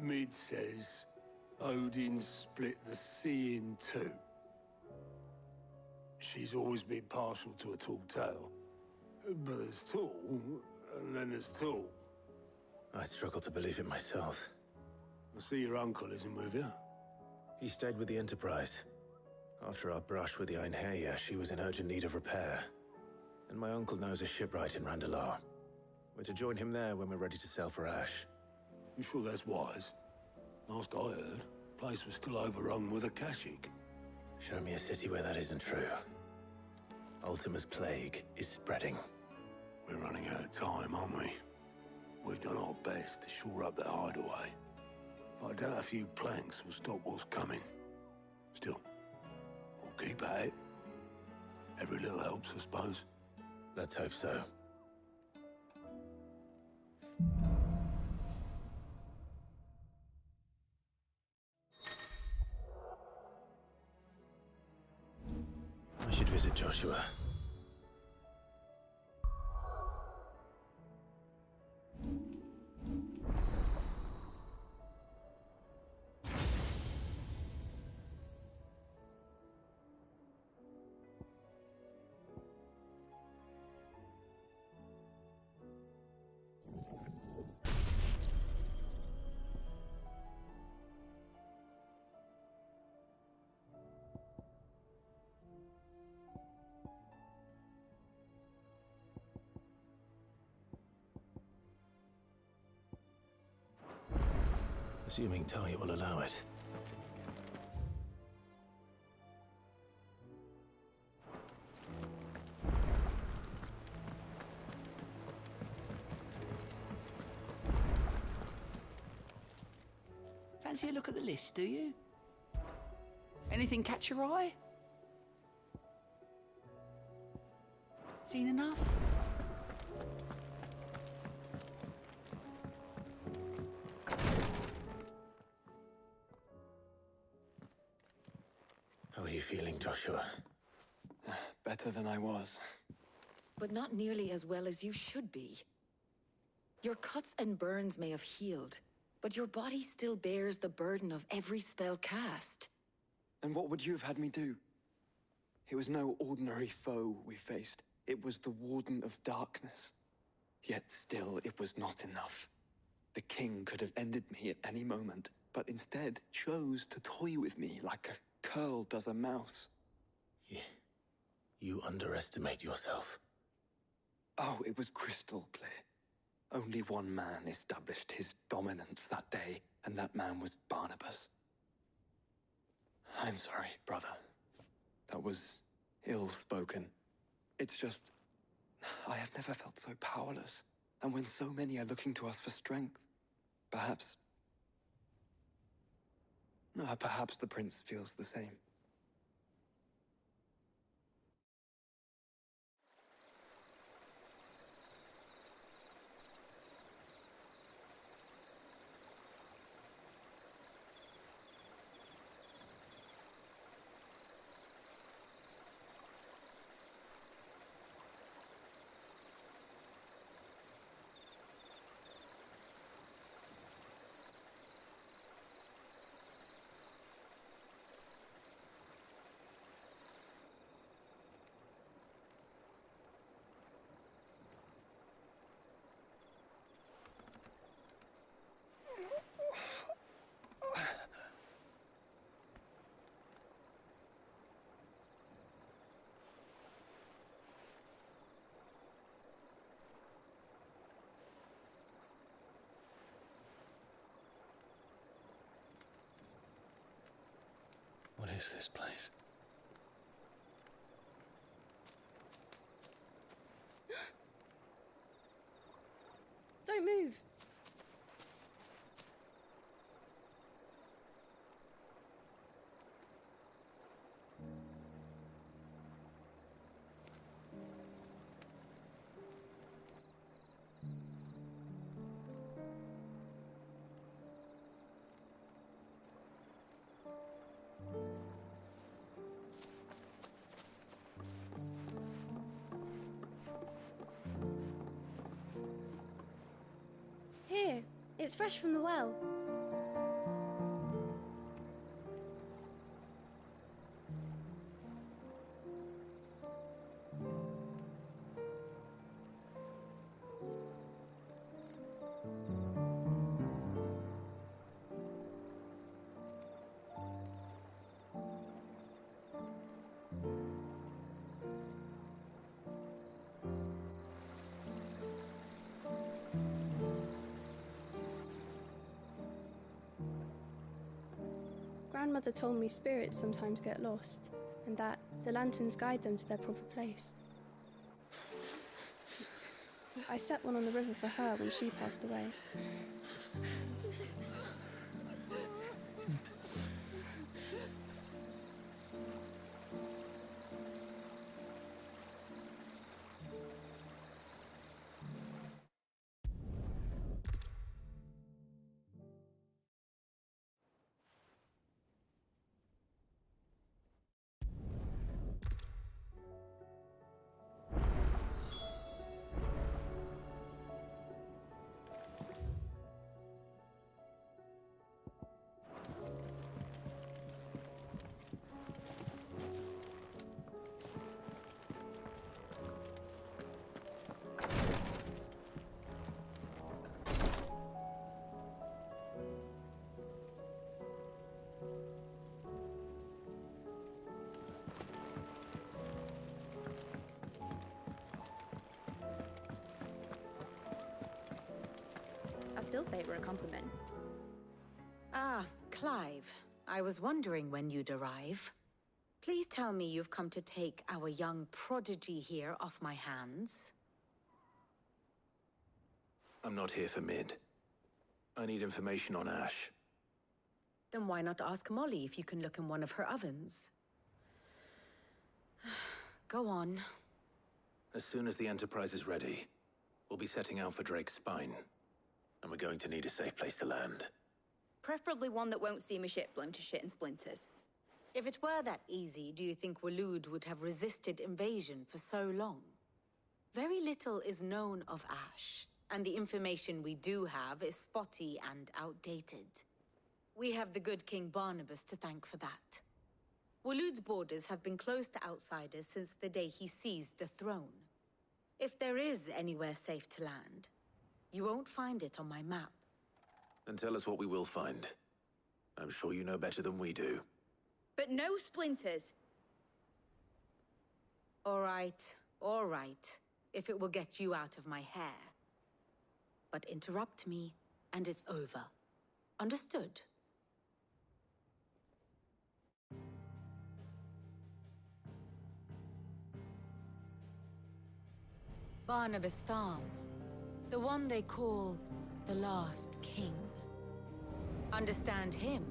Mid says Odin split the sea in two. She's always been partial to a tall tale. But there's tall, and then there's tall. I struggle to believe it myself. I see your uncle isn't with you. He stayed with the Enterprise. After our brush with the Einherjar, she was in urgent need of repair. And my uncle knows a shipwright in Randalar. We're to join him there when we're ready to sail for Ash. You sure that's wise? Last I heard, place was still overrun with a Akashic. Show me a city where that isn't true. Ultima's plague is spreading. We're running out of time, aren't we? We've done our best to shore up that hideaway. But I doubt a few planks will stop what's coming. Still, we'll keep at it. Every little helps, I suppose. Let's hope so. Joshua. Assuming Talia will allow it. Fancy a look at the list, do you? Anything catch your eye? Seen enough? Feeling, Joshua? Better than I was. But not nearly as well as you should be. Your cuts and burns may have healed, but your body still bears the burden of every spell cast. And what would you have had me do? It was no ordinary foe we faced. It was the Warden of Darkness. Yet still, it was not enough. The king could have ended me at any moment, but instead chose to toy with me like a curl does a mouse. You, underestimate yourself. Oh, it was crystal clear. Only one man established his dominance that day, and that man was Barnabas. I'm sorry, brother. That was ill spoken. It's just. I have never felt so powerless. And when so many are looking to us for strength, perhaps. No, perhaps the prince feels the same. Is this place? It's fresh from the well. Grandmother told me spirits sometimes get lost, and that the lanterns guide them to their proper place. I set one on the river for her when she passed away. Still say it were a compliment. Ah, Clive. I was wondering when you'd arrive. Please tell me you've come to take our young prodigy here off my hands. I'm not here for Mid. I need information on Ash. Then why not ask Molly if you can look in one of her ovens? Go on. As soon as the Enterprise is ready, we'll be setting out for Drake's Spine. And we're going to need a safe place to land. Preferably one that won't see my ship blown to shit and splinters. If it were that easy, do you think Waloed would have resisted invasion for so long? Very little is known of Ash, and the information we do have is spotty and outdated. We have the good King Barnabas to thank for that. Waloed's borders have been closed to outsiders since the day he seized the throne. If there is anywhere safe to land, you won't find it on my map. Then tell us what we will find. I'm sure you know better than we do. But no splinters. All right, all right, if it will get you out of my hair. But interrupt me, and it's over. Understood? Barnabas Tharmr, the one they call the Last King. Understand him,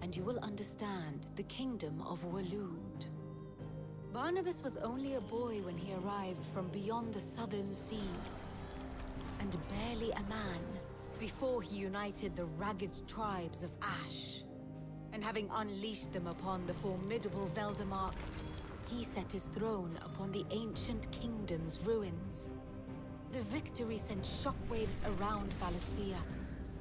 and you will understand the kingdom of Waloed. Barnabas was only a boy when he arrived from beyond the southern seas, and barely a man before he united the ragged tribes of Ash. And having unleashed them upon the formidable Veldemark, he set his throne upon the ancient kingdom's ruins. The victory sent shockwaves around Valisthea,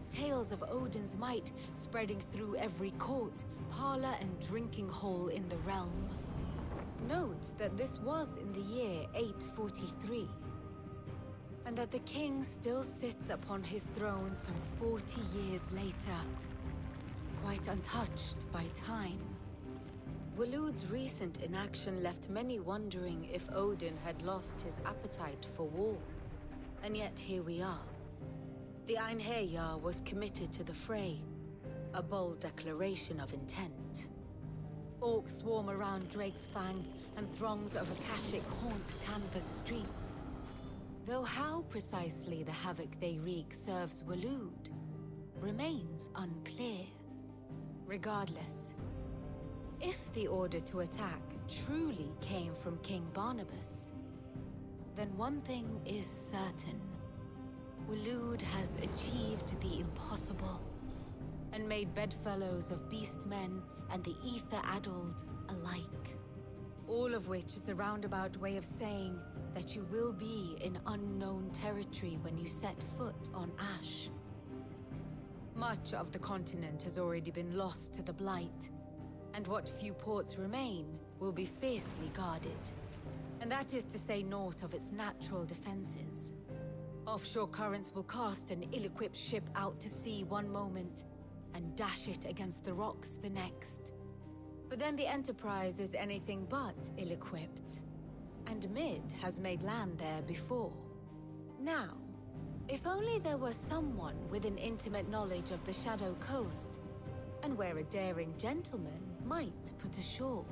tales of Odin's might spreading through every court, parlor, and drinking hole in the realm. Note that this was in the year 843, and that the king still sits upon his throne some 40 years later, quite untouched by time. Waloed's recent inaction left many wondering if Odin had lost his appetite for war. And yet here we are. The Einherjar was committed to the fray, a bold declaration of intent. Orcs swarm around Drake's Fang, and throngs of Akashic haunt Canvas streets. Though how precisely the havoc they wreak serves Waloed remains unclear. Regardless, if the order to attack truly came from King Barnabas, then one thing is certain. Waloed has achieved the impossible and made bedfellows of beastmen and the ether-addled alike. All of which is a roundabout way of saying that you will be in unknown territory when you set foot on Ash. Much of the continent has already been lost to the Blight, and what few ports remain will be fiercely guarded. And that is to say naught of its natural defenses. Offshore currents will cast an ill-equipped ship out to sea one moment, and dash it against the rocks the next. But then the Enterprise is anything but ill-equipped. And Mid has made land there before. Now, if only there were someone with an intimate knowledge of the Shadow Coast, and where a daring gentleman might put ashore.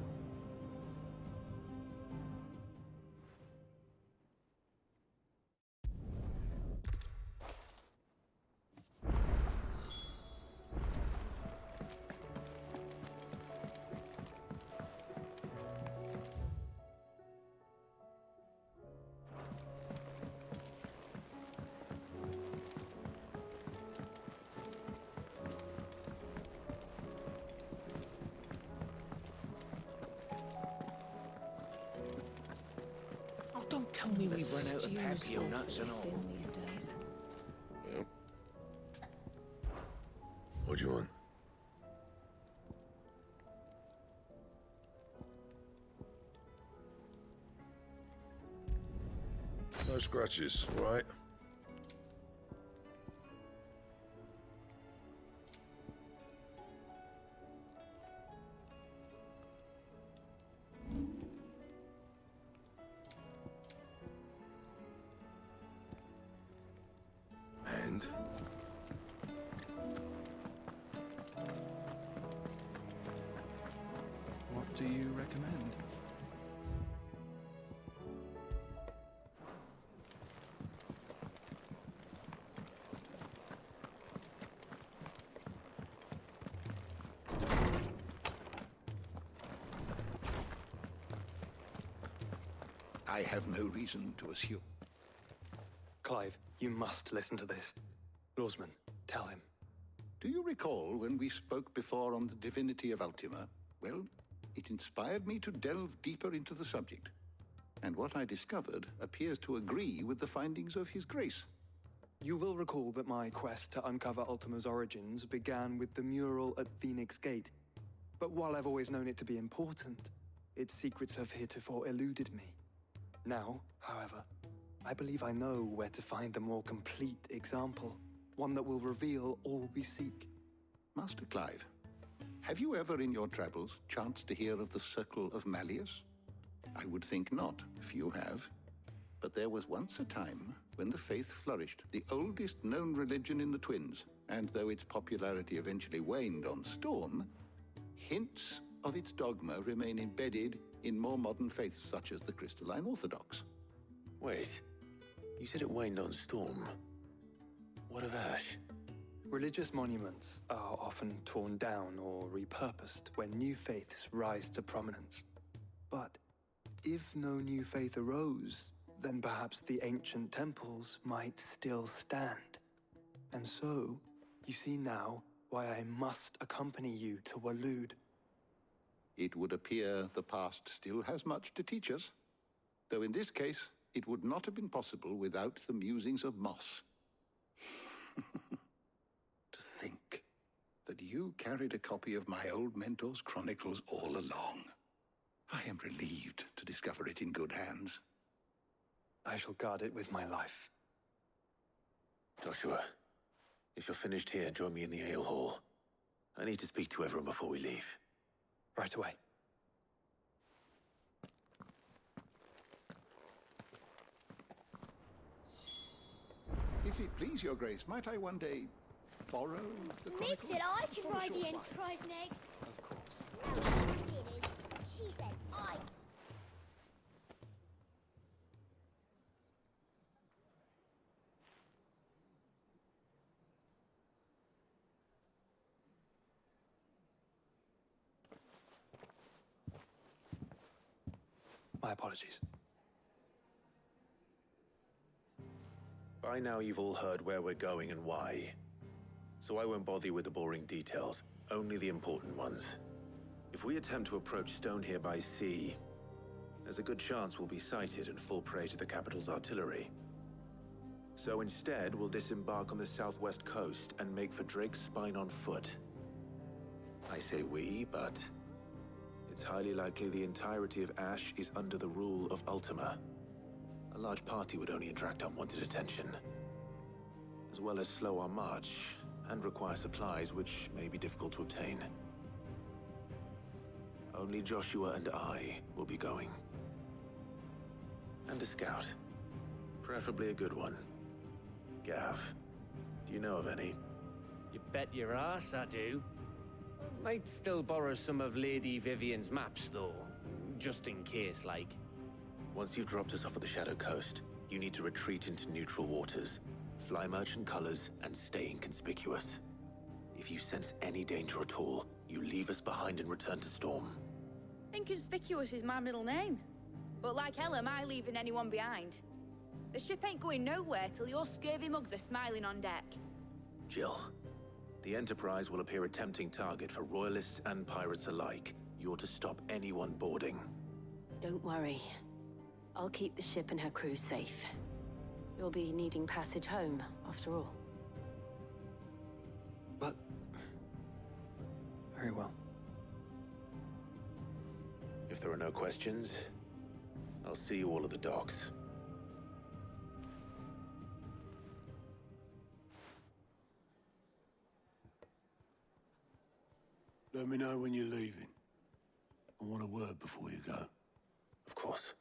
Tell me we've run out of Papio nuts and all. these days. What do you want? No scratches, all right? Have no reason to assume. Clive, you must listen to this. Lawsman, tell him. Do you recall when we spoke before on the divinity of Ultima? Well, it inspired me to delve deeper into the subject. And what I discovered appears to agree with the findings of His Grace. You will recall that my quest to uncover Ultima's origins began with the mural at Phoenix Gate. But while I've always known it to be important, its secrets have heretofore eluded me. Now, however, I believe I know where to find the more complete example, one that will reveal all we seek. Master Clive, have you ever in your travels chanced to hear of the Circle of Malleus? I would think not, if you have. But there was once a time when the faith flourished, the oldest known religion in the Twins, and though its popularity eventually waned on Storm, hints of its dogma remain embedded in more modern faiths such as the Crystalline Orthodox. Wait. You said it waned on Storm. What of Ash? Religious monuments are often torn down or repurposed when new faiths rise to prominence. But if no new faith arose, then perhaps the ancient temples might still stand. And so, you see now why I must accompany you to Waloed. It would appear the past still has much to teach us, though in this case, it would not have been possible without the musings of Moss. to think that you carried a copy of my old mentor's chronicles all along. I am relieved to discover it in good hands. I shall guard it with my life. Joshua, if you're finished here, join me in the ale hall. I need to speak to everyone before we leave. Right away. If it please your grace, might I one day borrow the Mid chronicles? said I could ride the. Enterprise next. Of course. No, she didn't. She said I. My apologies. By now, you've all heard where we're going and why. So I won't bother you with the boring details, only the important ones. If we attempt to approach Stone here by sea, there's a good chance we'll be sighted and fall prey to the capital's artillery. So instead, we'll disembark on the southwest coast and make for Drake's Spine on foot. I say we, but it's highly likely the entirety of Ash is under the rule of Ultima. A large party would only attract unwanted attention, as well as slow our march and require supplies which may be difficult to obtain. Only Joshua and I will be going. And a scout. Preferably a good one. Gav, do you know of any? You bet your ass I do. Might still borrow some of Lady Vivian's maps, though. Just in case, like. Once you've dropped us off at the Shadow Coast, you need to retreat into neutral waters, fly merchant colors, and stay inconspicuous. If you sense any danger at all, you leave us behind and return to Storm. Inconspicuous is my middle name. But like hell am I leaving anyone behind. The ship ain't going nowhere till your scurvy mugs are smiling on deck. Jill, the Enterprise will appear a tempting target for Royalists and pirates alike. You're to stop anyone boarding. Don't worry. I'll keep the ship and her crew safe. You'll be needing passage home, after all. But. Very well. If there are no questions, I'll see you all at the docks. Let me know when you're leaving. I want a word before you go. Of course.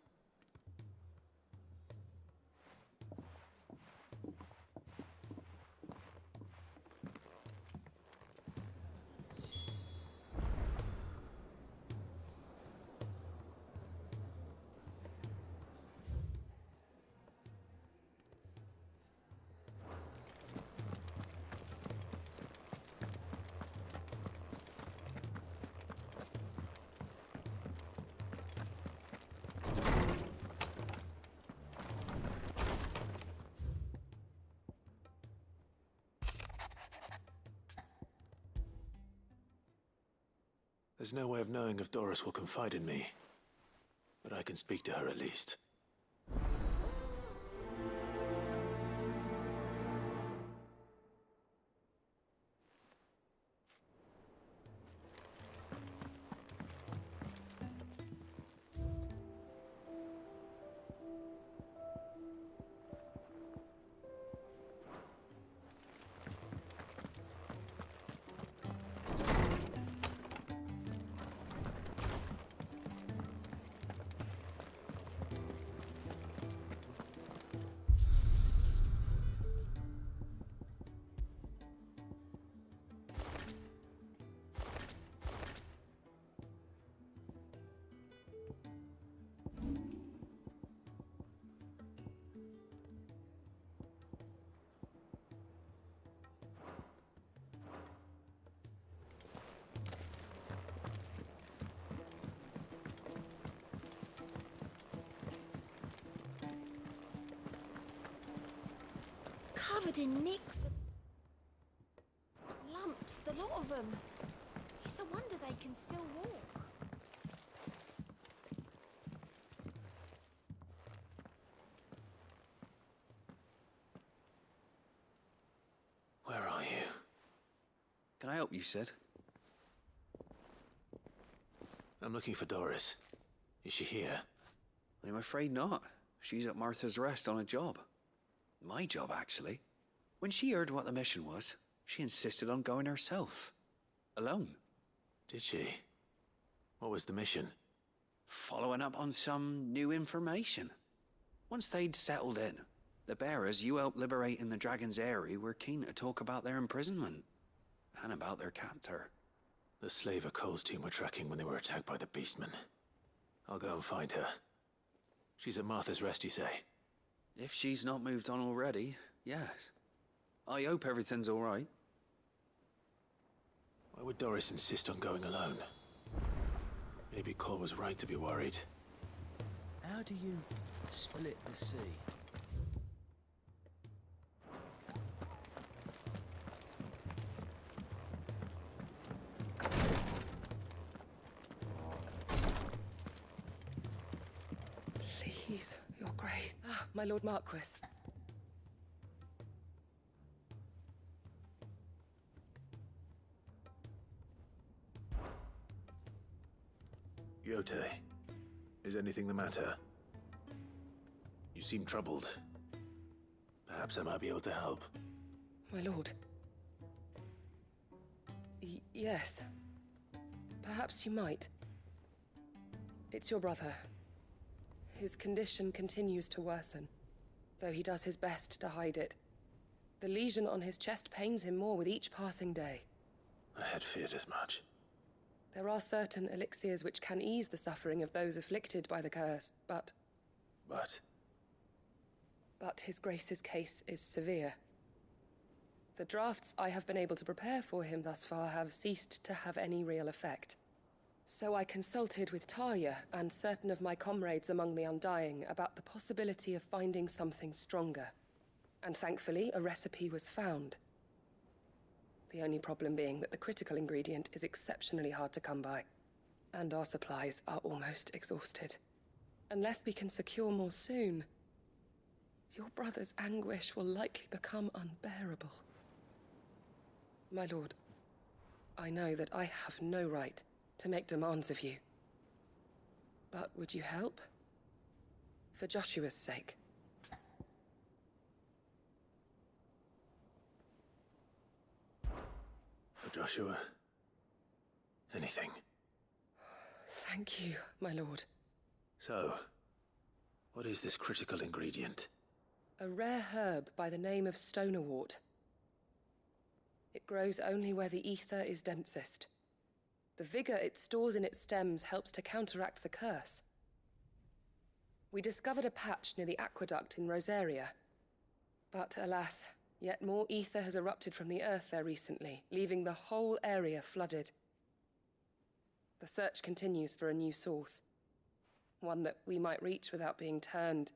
There's no way of knowing if Doris will confide in me. But I can speak to her at least. Can still walk. Where are you? Can I help you, Cid? I'm looking for Doris. Is she here? I'm afraid not. She's at Martha's Rest on a job. My job, actually. When she heard what the mission was, she insisted on going herself. Alone. Did she? What was the mission? Following up on some new information. Once they'd settled in, the bearers you helped liberate in the Dragon's Eyrie were keen to talk about their imprisonment. And about their captor. The slaver Cole's team were tracking when they were attacked by the Beastmen. I'll go and find her. She's at Martha's Rest, you say? If she's not moved on already, yes. I hope everything's all right. Why would Doris insist on going alone? Maybe Cole was right to be worried. How do you split the sea? Please, your grace. Ah, my lord Marquis. Jote, is anything the matter? You seem troubled. Perhaps I might be able to help. My lord. Y yes. Perhaps you might. It's your brother. His condition continues to worsen, though he does his best to hide it. The lesion on his chest pains him more with each passing day. I had feared as much. There are certain elixirs which can ease the suffering of those afflicted by the curse, but. But? But His Grace's case is severe. The drafts I have been able to prepare for him thus far have ceased to have any real effect. So I consulted with Tarja and certain of my comrades among the Undying about the possibility of finding something stronger. And thankfully, a recipe was found. The only problem being that the critical ingredient is exceptionally hard to come by. And our supplies are almost exhausted. Unless we can secure more soon, your brother's anguish will likely become unbearable. My lord, I know that I have no right to make demands of you. But would you help? For Joshua's sake. For Joshua. Anything. Thank you, my lord. So, what is this critical ingredient? A rare herb by the name of stonerwort. It grows only where the ether is densest. The vigor it stores in its stems helps to counteract the curse. We discovered a patch near the aqueduct in Rosaria. But alas, yet more ether has erupted from the earth there recently, leaving the whole area flooded. The search continues for a new source. One that we might reach without being turned.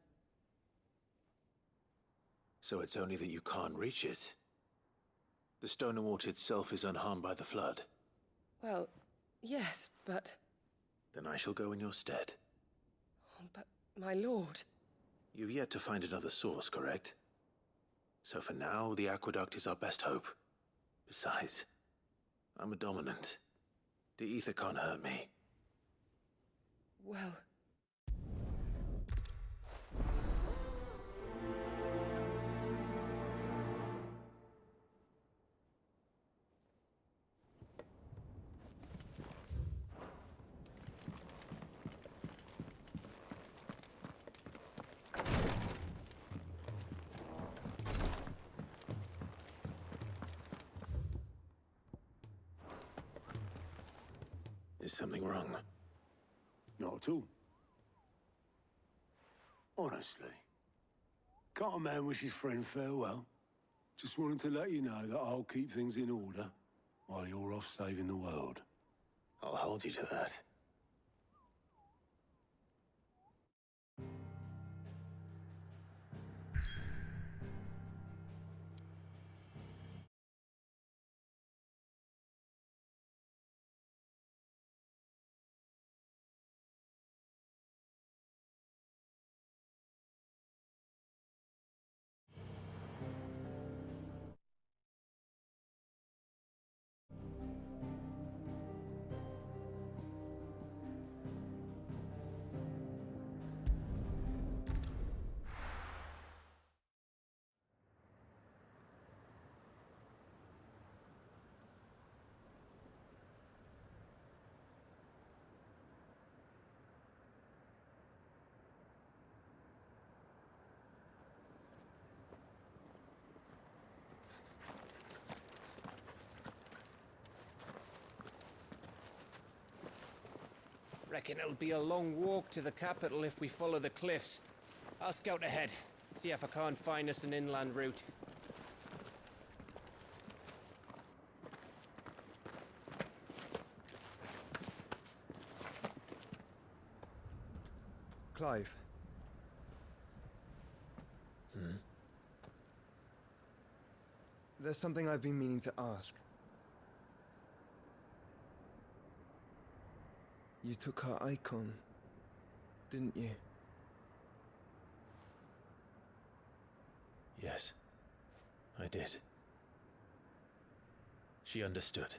So it's only that you can't reach it? The Stone Water itself is unharmed by the flood? Well, yes, but... Then I shall go in your stead. Oh, but, my lord... You've yet to find another source, correct? So for now, the aqueduct is our best hope. Besides, I'm a dominant. The ether can't hurt me. Well... Honestly. Can't a man wish his friend farewell? Just wanted to let you know that I'll keep things in order while you're off saving the world. I'll hold you to that. Reckon it'll be a long walk to the capital if we follow the cliffs. I'll scout ahead, see if I can't find us an inland route. Clive. Hmm? There's something I've been meaning to ask. You took her icon, didn't you? Yes, I did. She understood.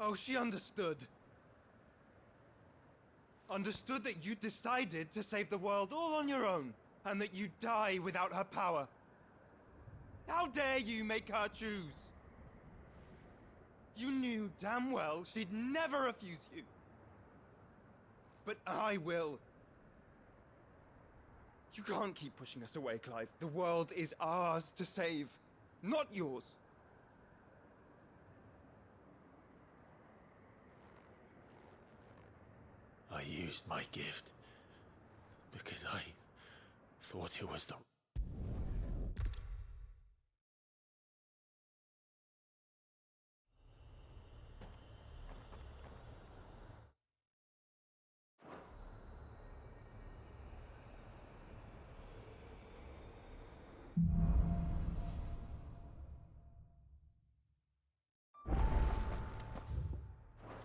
Oh, she understood. Understood that you decided to save the world all on your own, and that you'd die without her power. How dare you make her choose? You knew damn well she'd never refuse you. But I will. You can't keep pushing us away, Clive. The world is ours to save, not yours. I used my gift because I thought it was the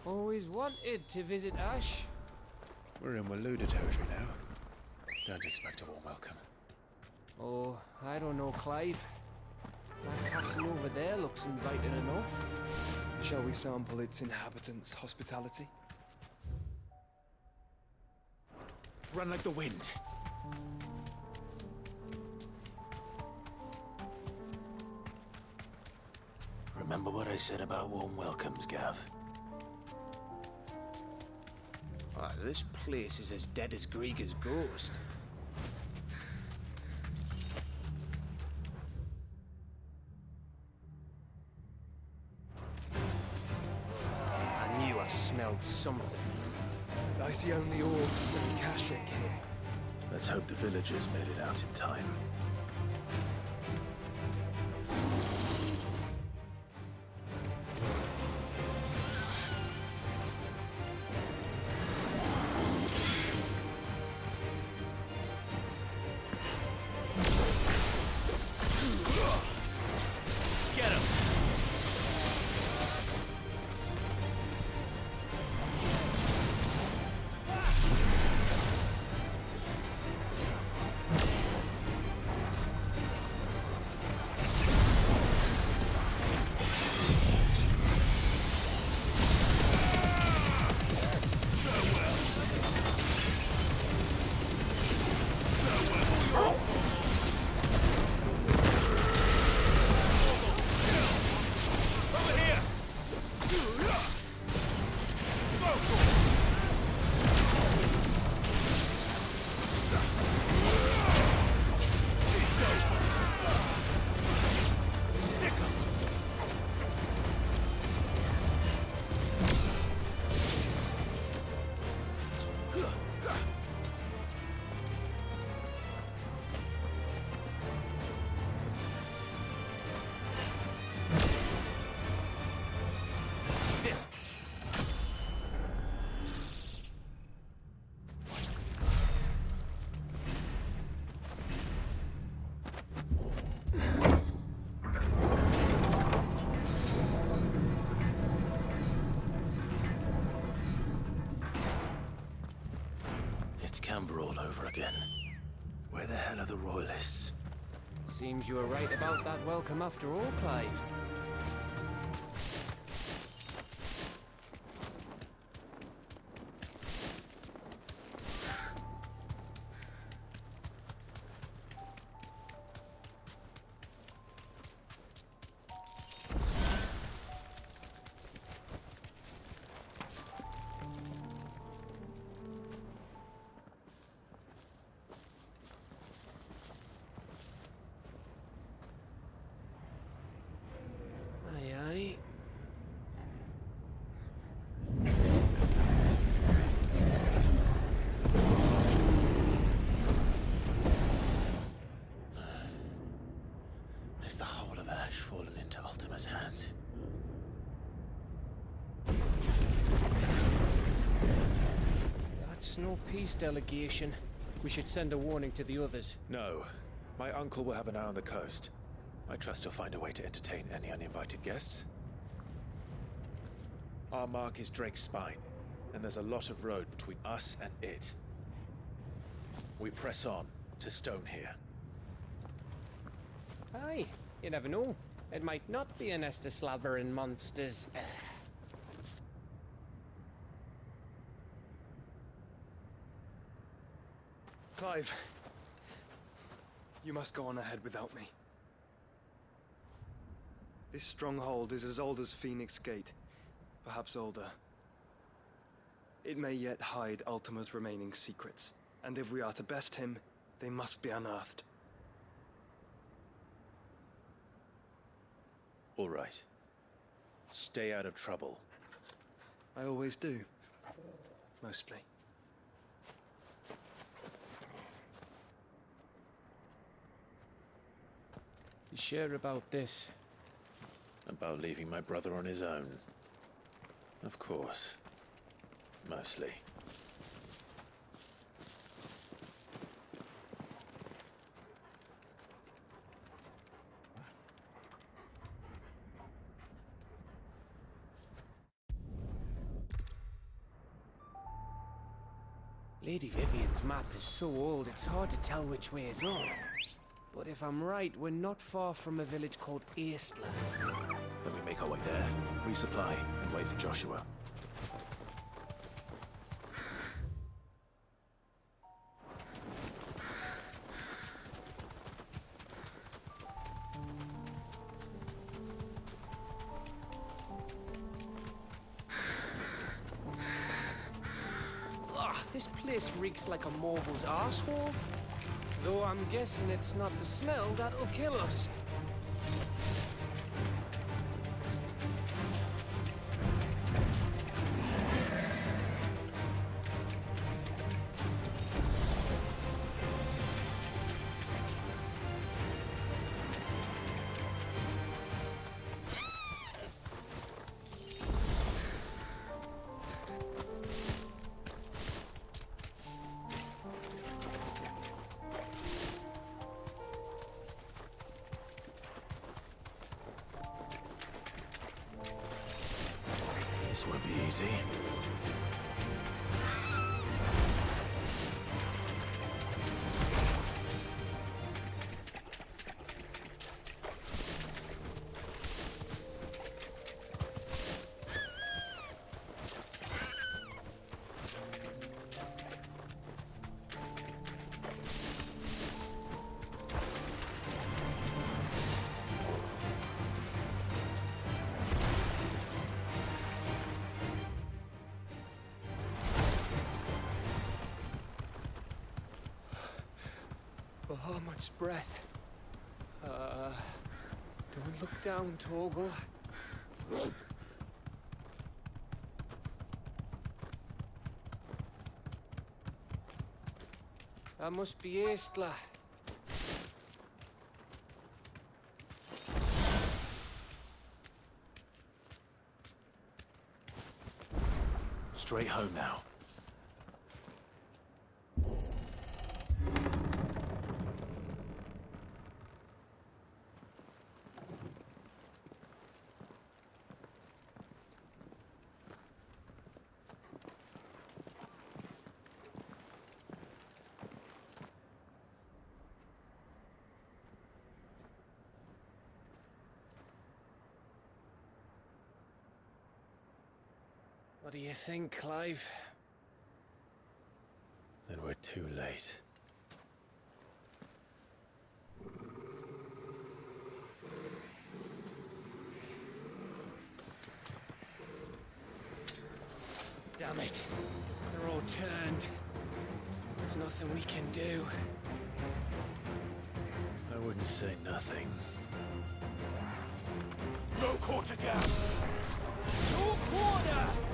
Always wanted to visit Ash. We're in Waluda territory now. Don't expect a warm welcome. Oh, I don't know, Clive. That castle over there looks inviting enough. Shall we sample its inhabitants' hospitality? Run like the wind. Remember what I said about warm welcomes, Gav? This place is as dead as Grieger's ghost. I knew I smelled something. I see only orcs and Kashik here. Let's hope the villagers made it out in time. Seems you were right about that welcome after all, Clive. Into Ultima's hands? That's no peace delegation. We should send a warning to the others. No. My uncle will have an eye on the coast. I trust he'll find a way to entertain any uninvited guests. Our mark is Drake's Spine, and there's a lot of road between us and it. We press on to Stone here. Aye, you never know. It might not be a nest of slavering monsters. Eh. Clive, you must go on ahead without me. This stronghold is as old as Phoenix Gate, perhaps older. It may yet hide Ultima's remaining secrets, and if we are to best him, They must be unearthed. All right. Stay out of trouble. I always do. Mostly. You sure about this? About leaving my brother on his own. Of course. Mostly. Lady Vivian's map is so old it's hard to tell which way is up. But if I'm right, we're not far from a village called Eastland. Then we make our way there, resupply, and wait for Joshua. Like a moogle's asshole. Though I'm guessing it's not the smell that'll kill us. Won't be easy. Bahamut's breath. Uh, don't look down, Torgal. That must be Eastla. Straight home now. What do you think, Clive? Then we're too late. Damn it. They're all turned. There's nothing we can do. I wouldn't say nothing. No quarter gap! No quarter!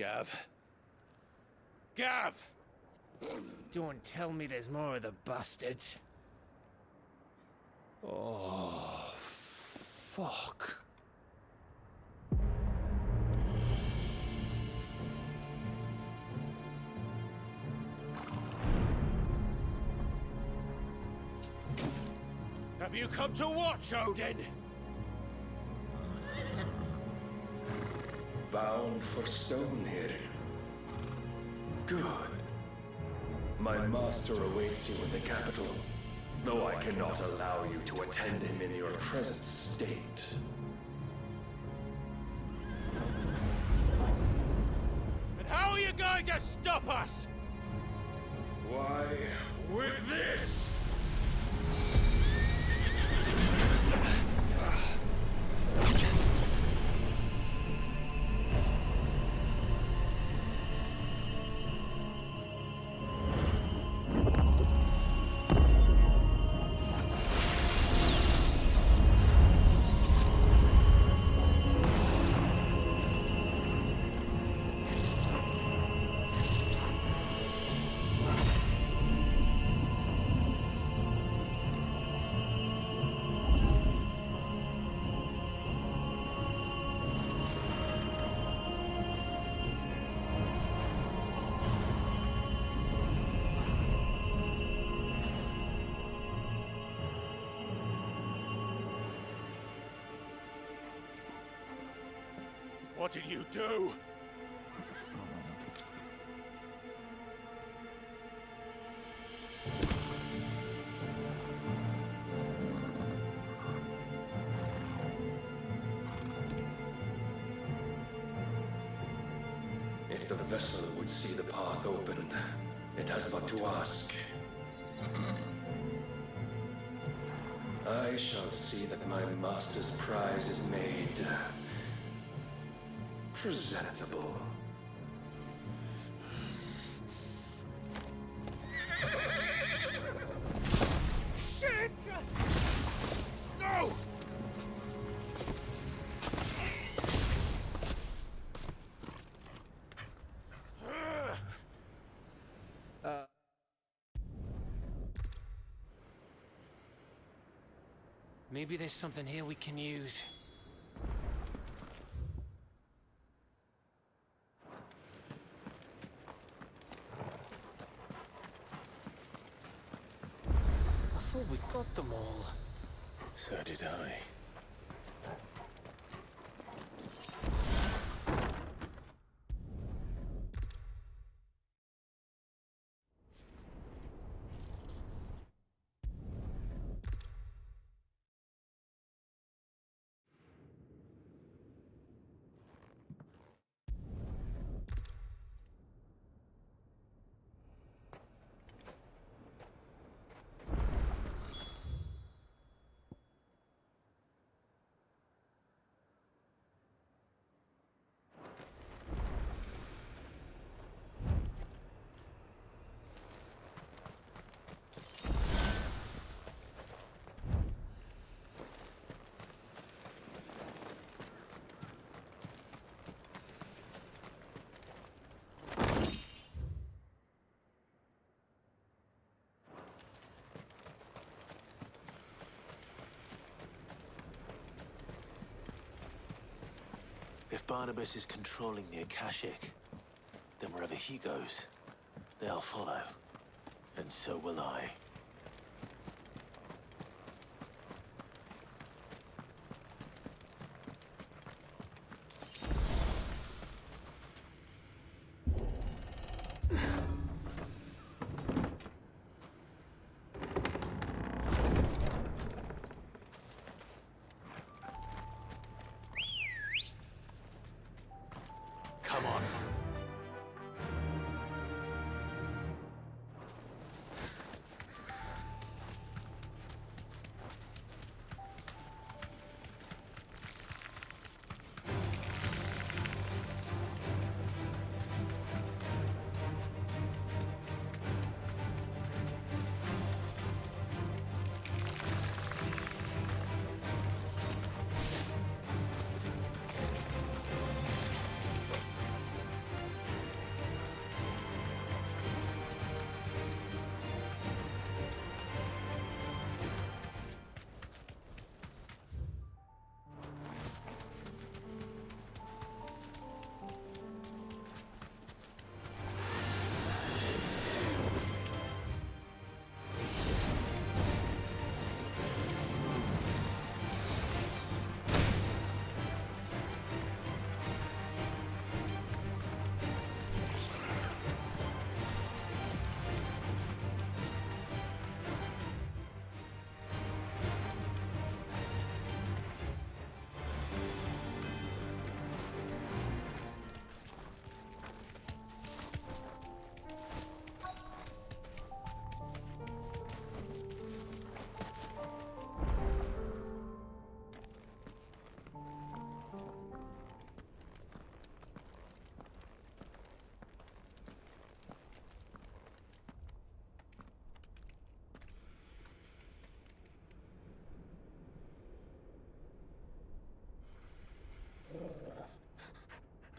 Gav. Gav! Don't tell me there's more of the bastards. Oh, fuck. Have you come to watch, Odin? Bound for Stonehill. Good. My master awaits you in the capital, though I cannot allow you to attend him in your present state. What did you do? If the vessel would see the path opened, it has but to ask. I shall see that my master's prize is made presentable. Shit! No! Uh. Maybe there's something here we can use. I thought we got them all. So did I. If Barnabas is controlling the Akashic, then wherever he goes, they'll follow. And so will I.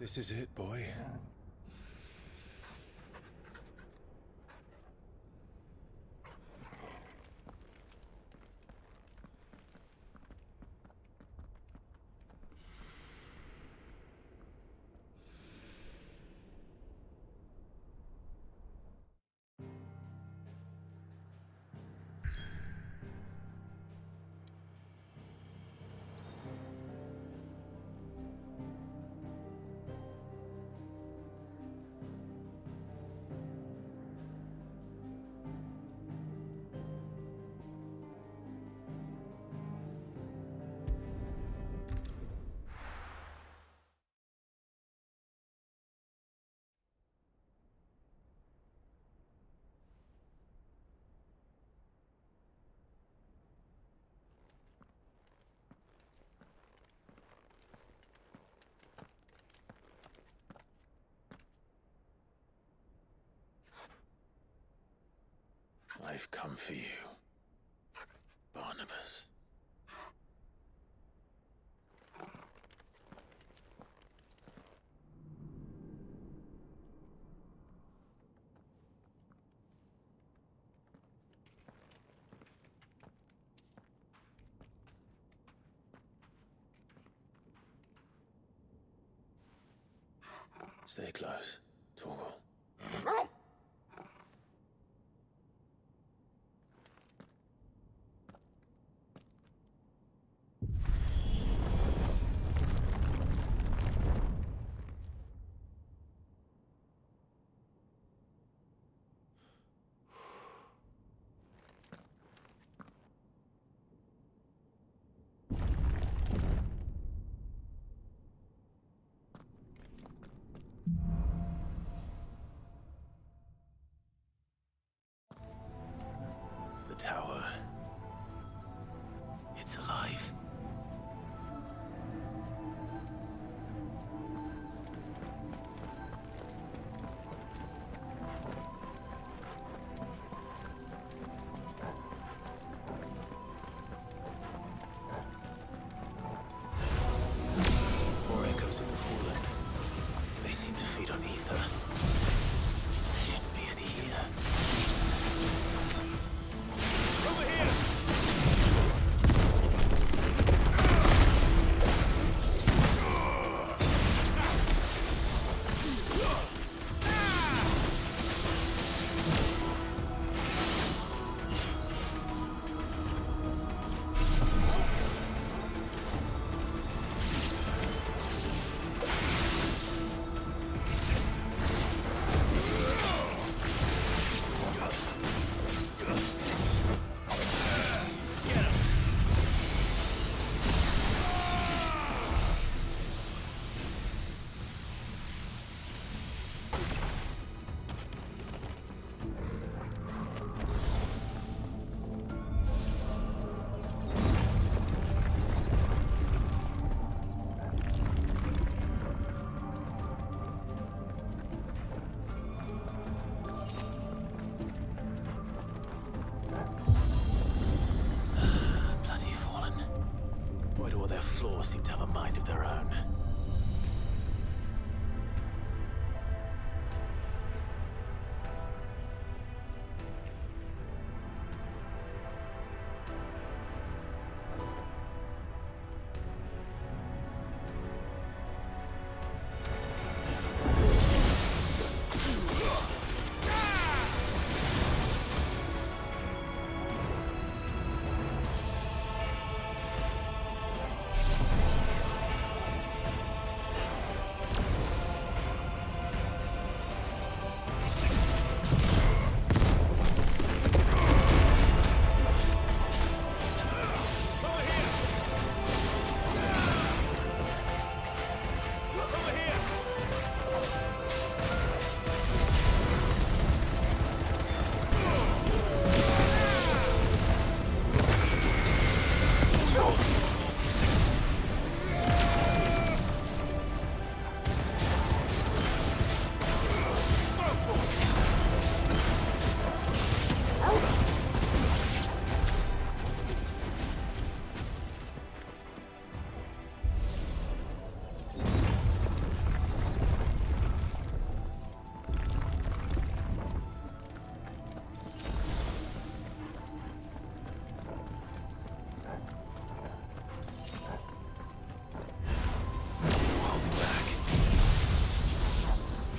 This is it, boy. I've come for you, Barnabas. Stay close, Torgal.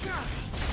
God.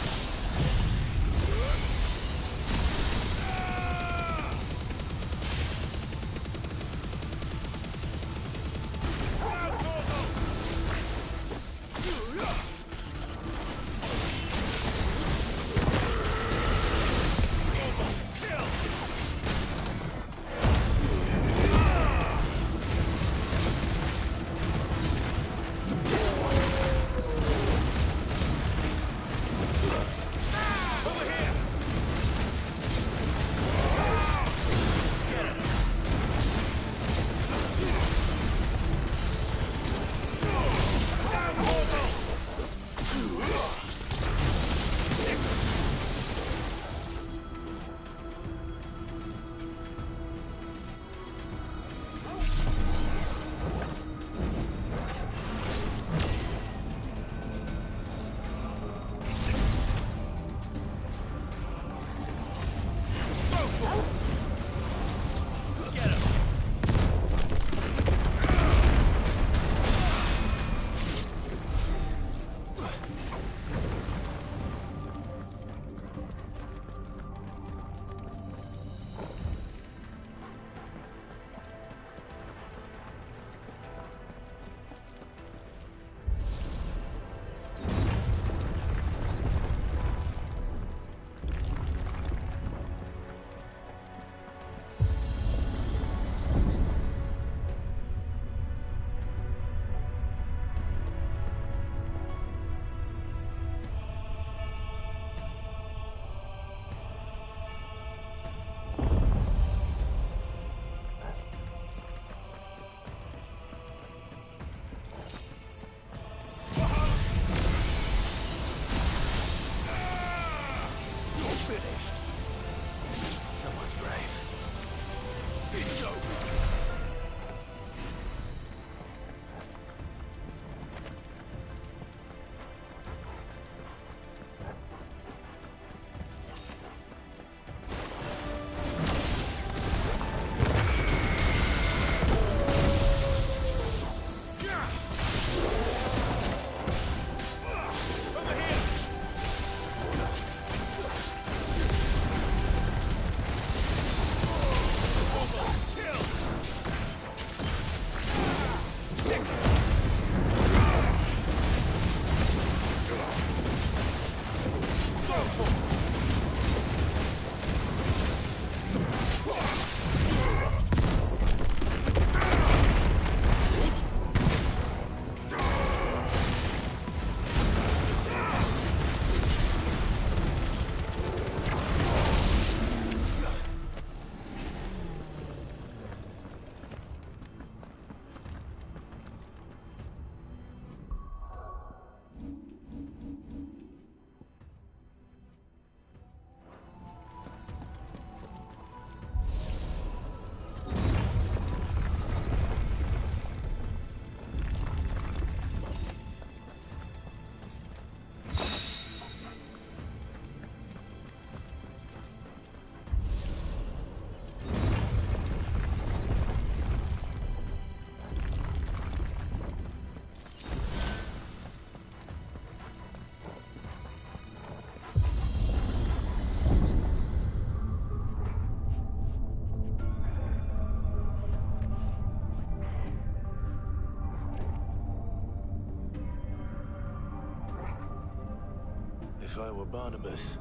I were Barnabas,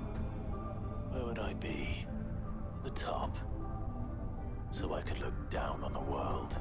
where would I be? The top. So I could look down on the world.